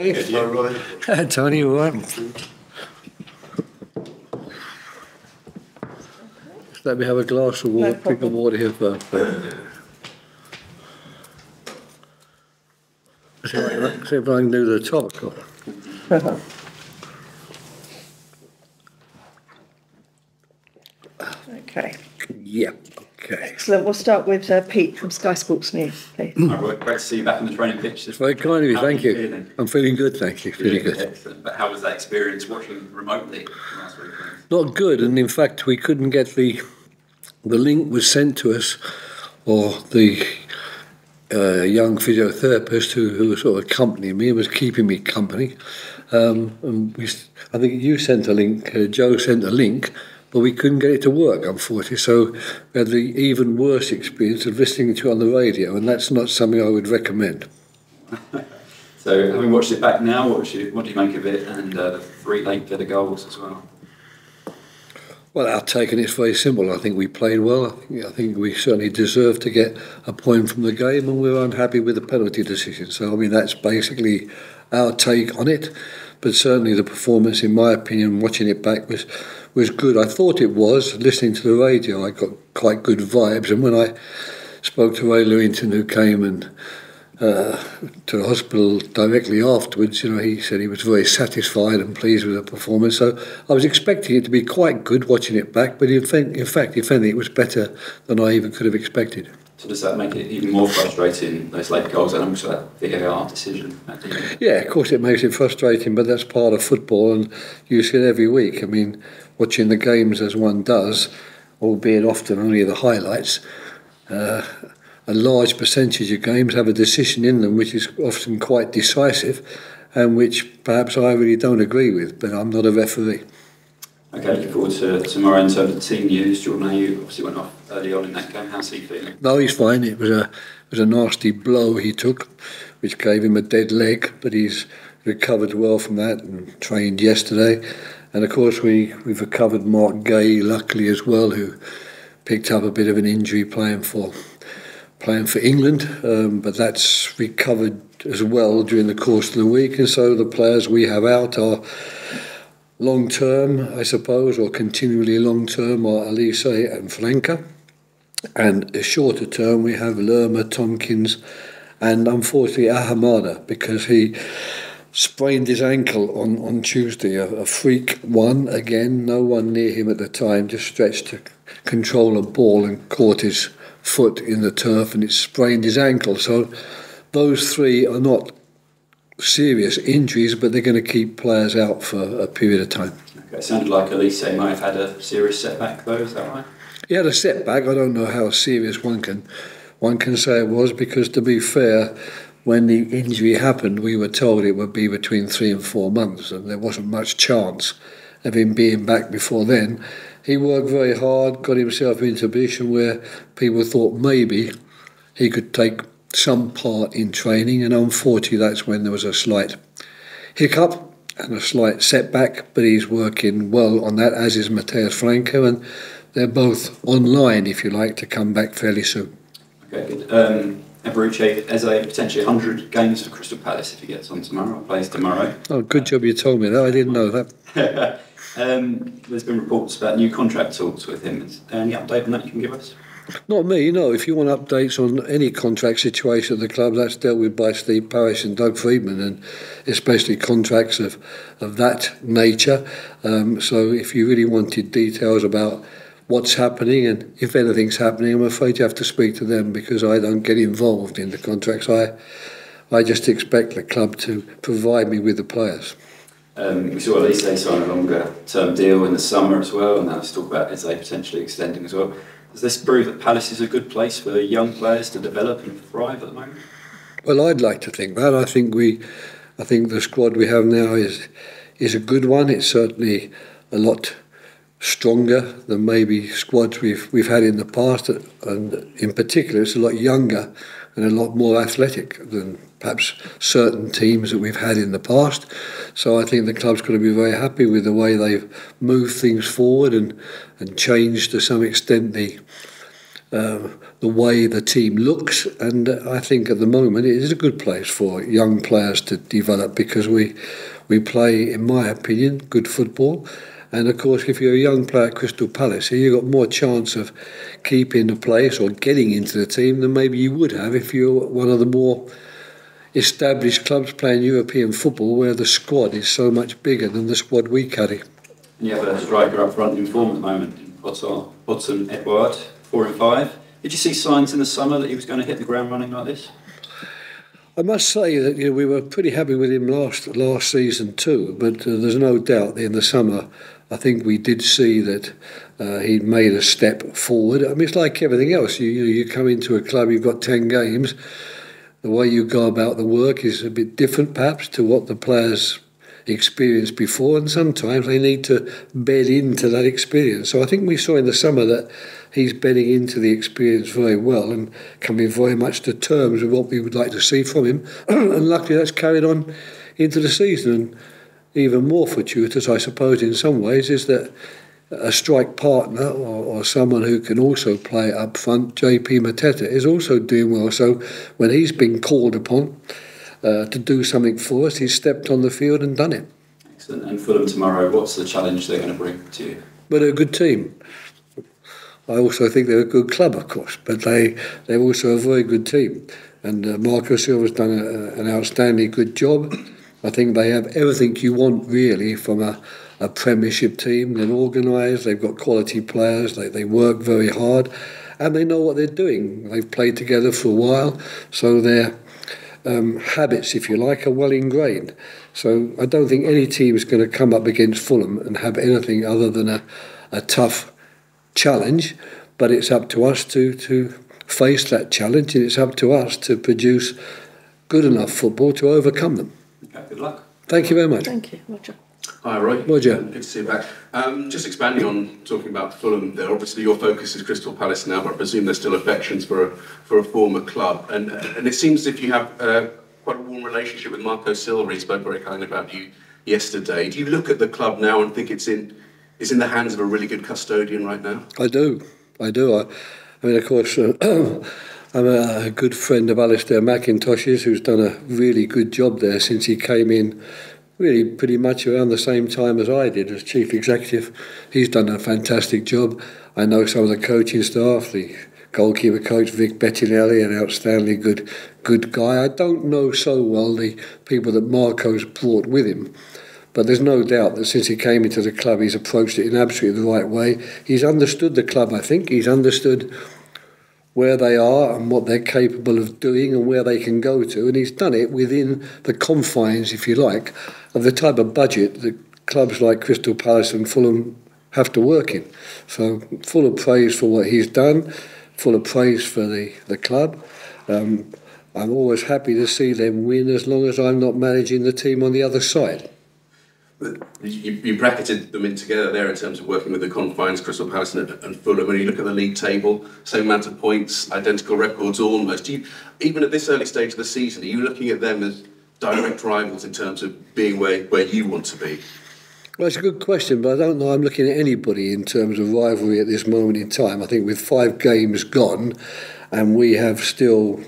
Hey, Tony, you all right? Let me have a glass of water, drink of water here first. See if I can- see if I can do the top. Okay, Yeah, okay. Excellent. We'll start with uh, Pete from Sky Sports News, please. Hi, Great to see you back on the training pitch. It's very kind of you, thank you you. feeling? I'm feeling good, thank you, feeling good. Excellent. But how was that experience watching remotely last weekend? Not good, and in fact, we couldn't get the the link was sent to us, or the uh, young physiotherapist who, who was sort of accompanying me was keeping me company. Um, and we, s- I think you sent a link, uh, Joe sent a link, but we couldn't get it to work, unfortunately. So we had the even worse experience of listening to it on the radio, and that's not something I would recommend. So, having watched it back now, what, should, what do you make of it? And uh, the three late the goals as well. Well, our take on it's very simple. I think we played well. I think, I think we certainly deserved to get a point from the game, and we were unhappy with the penalty decision. So, I mean, that's basically our take on it. But certainly, the performance, in my opinion, watching it back was was good. I thought it was. Listening to the radio, I got quite good vibes. And when I spoke to Ray Lewington, who came and uh, to the hospital directly afterwards, you know, he said he was very satisfied and pleased with the performance. So I was expecting it to be quite good watching it back, but in, fact, in fact, if anything, it was better than I even could have expected. So, does that make it even more frustrating, those late goals, and also that VAR decision at the end? Yeah, of course, it makes it frustrating, but that's part of football, and you see it every week. I mean, watching the games as one does, albeit often only the highlights. Uh, a large percentage of games have a decision in them which is often quite decisive and which perhaps I really don't agree with, but I'm not a referee. Okay, looking forward to tomorrow in terms of team news. Jordan Ayew obviously went off early on in that game. How's he feeling? No, he's fine. It was a it was a nasty blow he took, which gave him a dead leg, but he's recovered well from that and trained yesterday. And of course, we we've recovered Marc Guehi, luckily as well, who picked up a bit of an injury playing for playing for England, um, but that's recovered as well during the course of the week. And so the players we have out are long term, I suppose, or continually long term, are Olise and Franca. And a shorter term, we have Lerma, Tomkins, and unfortunately Ahamada, because he sprained his ankle on, on Tuesday. A, a freak one, again, no one near him at the time, just stretched to control a ball and caught his foot in the turf and it sprained his ankle. So those three are not serious injuries, but they're going to keep players out for a period of time. Okay, it sounded like Olise might have had a serious setback, though. Is that right? He had a setback. I don't know how serious one can one can say it was because, to be fair, when the injury happened, we were told it would be between three and four months, and there wasn't much chance of him being back before then. He worked very hard, got himself into a position where people thought maybe he could take some part in training, and unfortunately, that's when there was a slight hiccup and a slight setback. But he's working well on that, as is Matheus Franca, and they're both online, if you like, to come back fairly soon. Okay. Um, Eberechi as a potentially 100 games for Crystal Palace if he gets on tomorrow, or plays tomorrow. Oh, good job you told me that. I didn't know that. um, there's been reports about new contract talks with him. Is there any update on that you can give us? Not me, no. If you want updates on any contract situation at the club, that's dealt with by Steve Parish and Doug Freedman, and especially contracts of, of that nature. Um, so if you really wanted details about what's happening and if anything's happening, I'm afraid you have to speak to them because I don't get involved in the contracts. I, I just expect the club to provide me with the players. Um, we saw Olise sign a longer term deal in the summer as well, and now let's talk about Eze potentially extending as well. Does this prove that Palace is a good place for young players to develop and thrive at the moment? Well, I'd like to think that. I think we, I think the squad we have now is is a good one. It's certainly a lot stronger than maybe squads we've we've had in the past, and in particular, it's a lot younger and a lot more athletic than perhaps certain teams that we've had in the past. So I think the club's got to be very happy with the way they've moved things forward and and changed to some extent the um, the way the team looks, and I think at the moment it is a good place for young players to develop because we we play, in my opinion, good football. And of course, if you're a young player at Crystal Palace, you've got more chance of keeping the place or getting into the team than maybe you would have if you're one of the more established clubs playing European football where the squad is so much bigger than the squad we carry. You have a striker up front in form at the moment, Odsonne Edouard, four and five. Did you see signs in the summer that he was going to hit the ground running like this? I must say that you know, we were pretty happy with him last last season too, but uh, there's no doubt that in the summer I think we did see that uh, he made a step forward. I mean, it's like everything else. You, you, you come into a club, you've got 10 games, the way you go about the work is a bit different perhaps to what the players experienced before, and sometimes they need to bed into that experience. So I think we saw in the summer that he's bedding into the experience very well and coming very much to terms with what we would like to see from him. and luckily that's carried on into the season. And even more fortuitous, I suppose, in some ways, is that a strike partner or, or someone who can also play up front, JP Mateta, is also doing well. So when he's been called upon uh, to do something for us, he's stepped on the field and done it. Excellent. And Fulham tomorrow, what's the challenge they're going to bring to you? But they're a good team. I also think they're a good club, of course, but they, they're also a very good team. And uh, Marco Silva's done a, an outstanding good job. I think they have everything you want, really, from a, a Premiership team. They're organised, they've got quality players, they, they work very hard, and they know what they're doing. They've played together for a while, so their um, habits, if you like, are well ingrained. So I don't think any team is going to come up against Fulham and have anything other than a, a tough challenge, but it's up to us to, to face that challenge and it's up to us to produce good enough football to overcome them. Okay, good luck. Thank you very much. Thank you, Roger. Hi, Roy. Roger. Good to see you back. Um, just expanding on talking about Fulham, there obviously your focus is Crystal Palace now, but I presume there's still affections for a for a former club, and and it seems as if you have uh, quite a warm relationship with Marco Silva. He spoke very kindly about you yesterday. Do you look at the club now and think it's in it's in the hands of a really good custodian right now? I do. I do. I, I mean, of course, uh, I'm a, a good friend of Alistair Mackintosh's, who's done a really good job there since he came in really pretty much around the same time as I did as chief executive. He's done a fantastic job. I know some of the coaching staff, the goalkeeper coach Vic Bettinelli, an outstandingly good good guy. I don't know so well the people that Marco's brought with him. But there's no doubt that since he came into the club, he's approached it in absolutely the right way. He's understood the club, I think. He's understood where they are and what they're capable of doing and where they can go to. And he's done it within the confines, if you like, of the type of budget that clubs like Crystal Palace and Fulham have to work in. So full of praise for what he's done, full of praise for the, the club. Um, I'm always happy to see them win as long as I'm not managing the team on the other side. You, you bracketed them in together there in terms of working with the confines, Crystal Palace and, and Fulham. When you look at the league table, same amount of points, identical records almost. You, even at this early stage of the season, are you looking at them as direct rivals in terms of being where, where you want to be? Well, it's a good question, but I don't know I'm looking at anybody in terms of rivalry at this moment in time. I think with five games gone, and we have still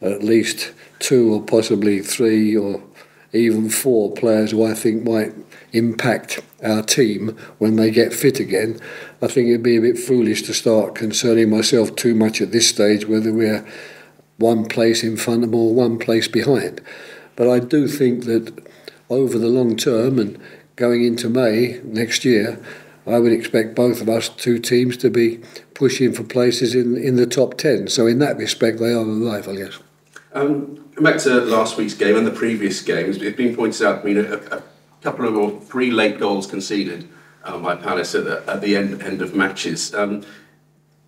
at least two or possibly three or even four players who I think might impact our team when they get fit again. I think it'd be a bit foolish to start concerning myself too much at this stage whether we're one place in front of them or one place behind. But I do think that over the long term and going into May next year, I would expect both of us two teams to be pushing for places in, in the top 10. So in that respect, they are a rival, yes. Um, back to last week's game and the previous games, it's been pointed out, I mean, a, a couple of or three late goals conceded um, by Palace at the, at the end, end of matches. Um,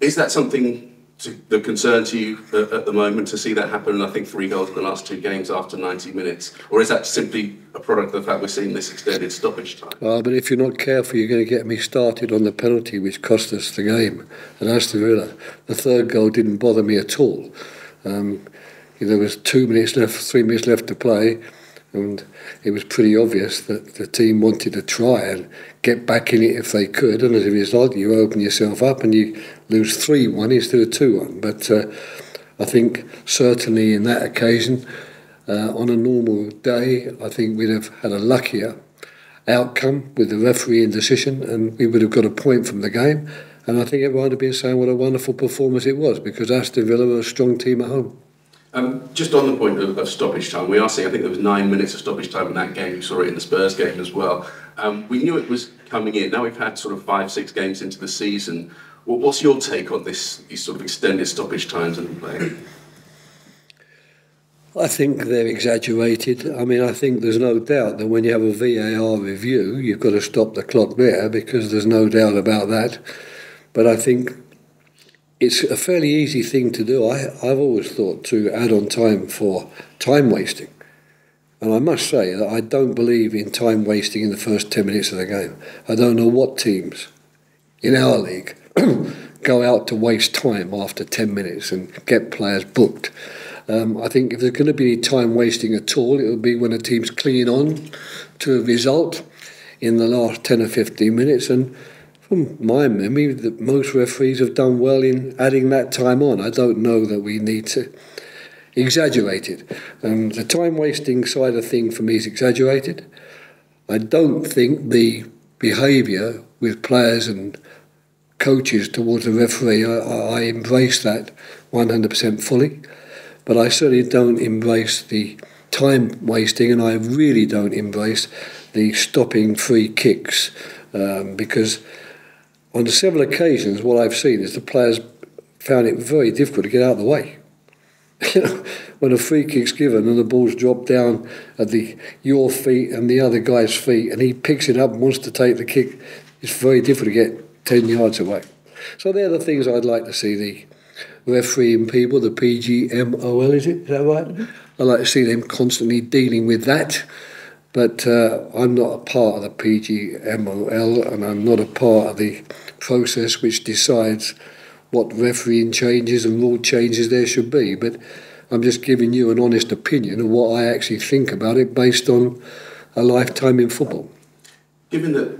is that something to, that concerns you at, the moment to see that happen? I think three goals in the last two games after 90 minutes, or is that simply a product of the fact we're seeing this extended stoppage time? Well, but if you're not careful, you're going to get me started on the penalty which cost us the game, and Aston Villa. The third goal didn't bother me at all. Um, there was two minutes left, three minutes left to play, and it was pretty obvious that the team wanted to try and get back in it if they could, and as a result, you open yourself up and you lose 3 1 instead of 2 1. But uh, I think certainly in that occasion, uh, on a normal day, I think we'd have had a luckier outcome with the referee indecision, and we would have got a point from the game. And I think everyone would have been saying what a wonderful performance it was because Aston Villa were a strong team at home. Um, just on the point of, of stoppage time, we are seeing, I think there was nine minutes of stoppage time in that game. You saw it in the Spurs game as well. Um, we knew it was coming in. Now we've had sort of five, six games into the season. What, what's your take on this, these sort of extended stoppage times in the play? I think they're exaggerated. I mean, I think there's no doubt that when you have a VAR review, you've got to stop the clock there because there's no doubt about that. But I think it's a fairly easy thing to do. I, I've always thought to add on time for time wasting. And I must say that I don't believe in time wasting in the first 10 minutes of the game. I don't know what teams in our league go out to waste time after 10 minutes and get players booked. Um, I think if there's going to be time wasting at all, it will be when a team's clinging on to a result in the last 10 or 15 minutes. And from my memory, that most referees have done well in adding that time on. I don't know that we need to exaggerate it. Um, the time wasting side of thing for me is exaggerated. I don't think the behaviour with players and coaches towards the referee, I, I embrace that 100% fully. But I certainly don't embrace the time wasting, and I really don't embrace the stopping free kicks um, because on several occasions, what I've seen is the players found it very difficult to get out of the way. You know, when a free kick's given and the ball's dropped down at the your feet and the other guy's feet, and he picks it up and wants to take the kick, it's very difficult to get 10 yards away. So they're the things I'd like to see the refereeing people, the PGMOL, is it? Is that right? Mm-hmm. I'd like to see them constantly dealing with that. But uh, I'm not a part of the PGMOL and I'm not a part of the process which decides what refereeing changes and rule changes there should be. But I'm just giving you an honest opinion of what I actually think about it based on a lifetime in football. Given that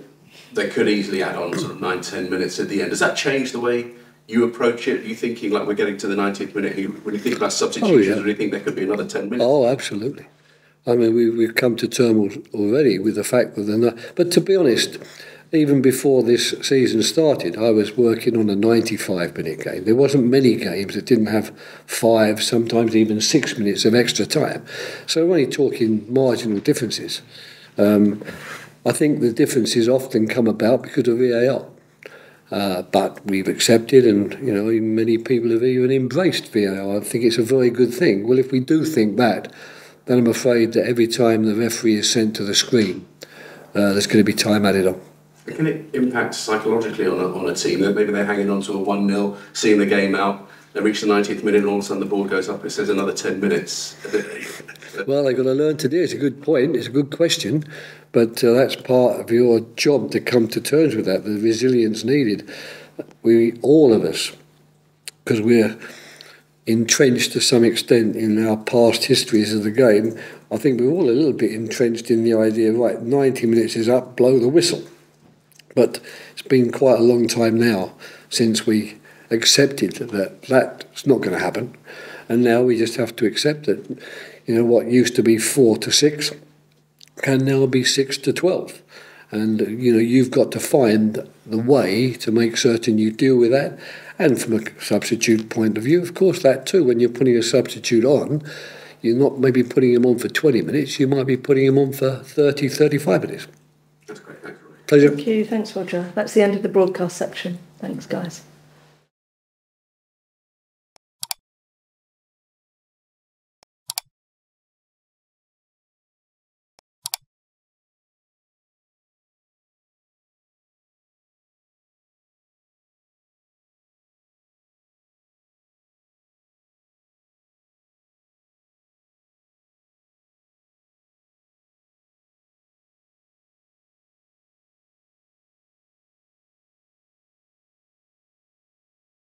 they could easily add on sort of nine, ten minutes at the end, does that change the way you approach it? Are you thinking like we're getting to the 90th minute? When you think about substitutions, oh, yeah. or do you think there could be another 10 minutes? Oh, absolutely. I mean, we, we've come to terms already with the fact that they're not. But to be honest, even before this season started, I was working on a 95 minute game. There wasn't many games that didn't have five, sometimes even six minutes of extra time. So we're only talking marginal differences. Um, I think the differences often come about because of VAR. Uh, but we've accepted, and you know, many people have even embraced VAR. I think it's a very good thing. Well, if we do think that, then I'm afraid that every time the referee is sent to the screen, uh, there's going to be time added on. Can it impact psychologically on a, on a team that maybe they're hanging on to a 1 0, seeing the game out, they reach the 90th minute, and all of a sudden the ball goes up, it says another 10 minutes? well, they've got to learn to do it. It's a good point, it's a good question, but uh, that's part of your job to come to terms with that, the resilience needed. We, all of us, because we're entrenched to some extent in our past histories of the game, I think we're all a little bit entrenched in the idea, right, 90 minutes is up, blow the whistle. But it's been quite a long time now since we accepted that that's not going to happen. And now we just have to accept that, you know, what used to be four to six can now be six to 12. And, you know, you've got to find the way to make certain you deal with that. And from a substitute point of view, of course, that too, when you're putting a substitute on, you're not maybe putting him on for 20 minutes, you might be putting him on for 30, 35 minutes. That's great. Thank you. Pleasure. Thank you. Thanks, Roger. That's the end of the broadcast section. Thanks, guys.